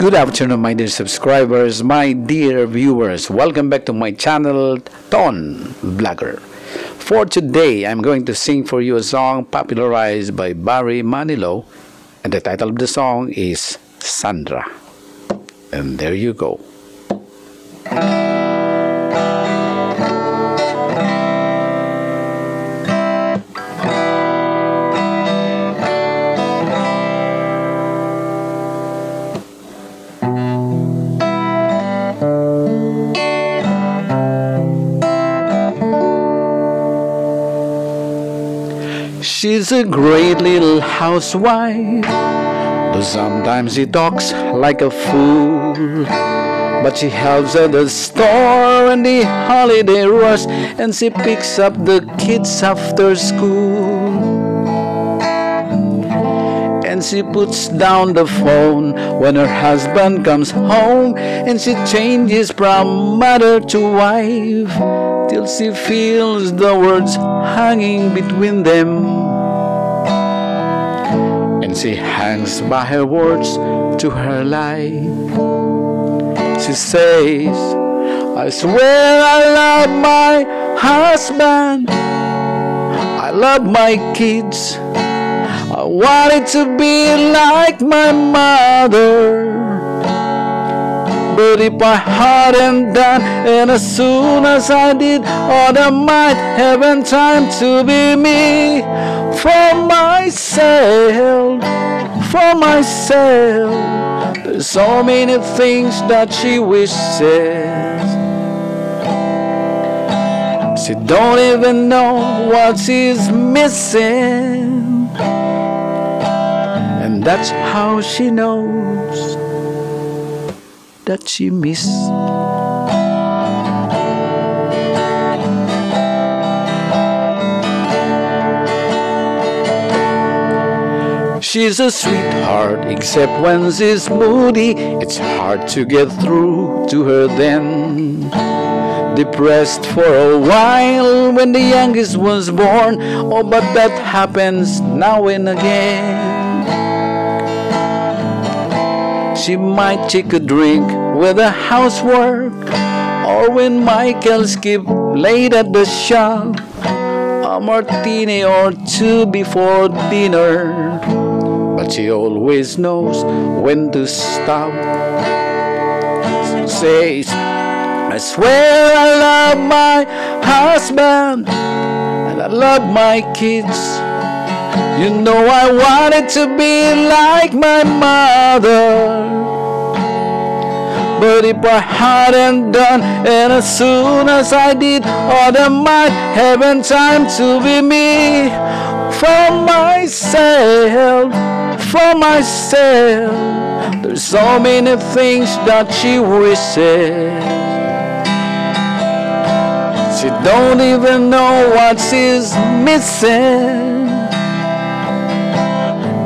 Good afternoon, my dear subscribers, my dear viewers. Welcome back to my channel, Ton Blogger. For today, I'm going to sing for you a song popularized by Barry Manilow, and the title of the song is Sandra. And there you go. She's a great little housewife, though sometimes she talks like a fool. But she helps at the store in the holiday rush, and she picks up the kids after school. And she puts down the phone when her husband comes home, and she changes from mother to wife till she feels the words hanging between them. And she hangs by her words to her life. She says, I swear I love my husband. I love my kids. I wanted to be like my mother. But if I hadn't done, and as soon as I did, all I might haven't time to be me for myself, for myself. There's so many things that she wishes. She don't even know what she's missing, and that's how she knows that she missed. She's a sweetheart, except when she's moody. It's hard to get through to her then. Depressed for a while when the youngest was born. Oh, but that happens now and again. She might take a drink the housework, or when Michael skip late at the shop, a martini or two before dinner. But she always knows when to stop. Says, I swear I love my husband and I love my kids. You know I wanted to be like my mother. But if I hadn't done, and as soon as I did, all the might haven't time to be me for myself, for myself. There's so many things that she wishes. She don't even know what she's missing.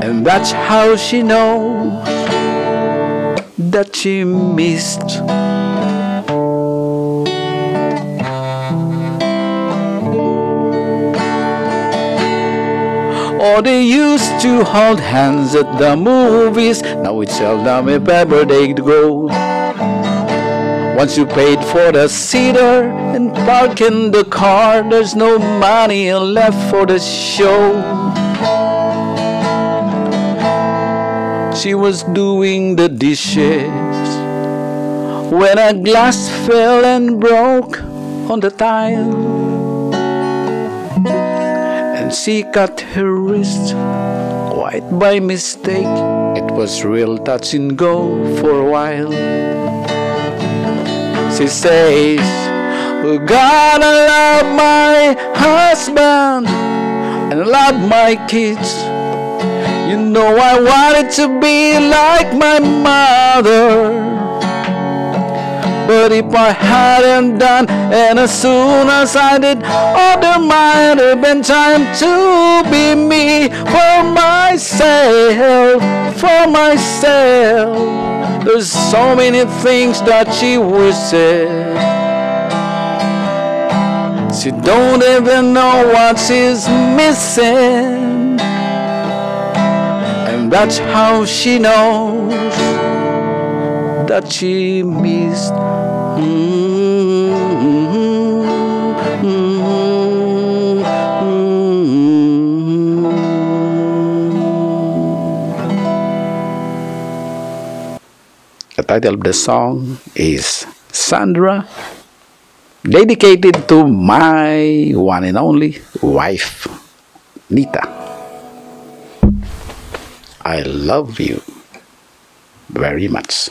And that's how she knows that she missed. Or they used to hold hands at the movies, now it's seldom if ever they go. Once you paid for the seater and park in the car, there's no money left for the show. She was doing the dishes when a glass fell and broke on the tile. And she cut her wrist quite by mistake. It was real touch and go for a while. She says, God, I love my husband and love my kids. You know I wanted to be like my mother. But if I hadn't done, and as soon as I did, oh, there might have been time to be me for myself, for myself. There's so many things that she wishes. She don't even know what she's missing. That's how she knows that she missed. The title of the song is Sandra, dedicated to my one and only wife, Nita. I love you very much.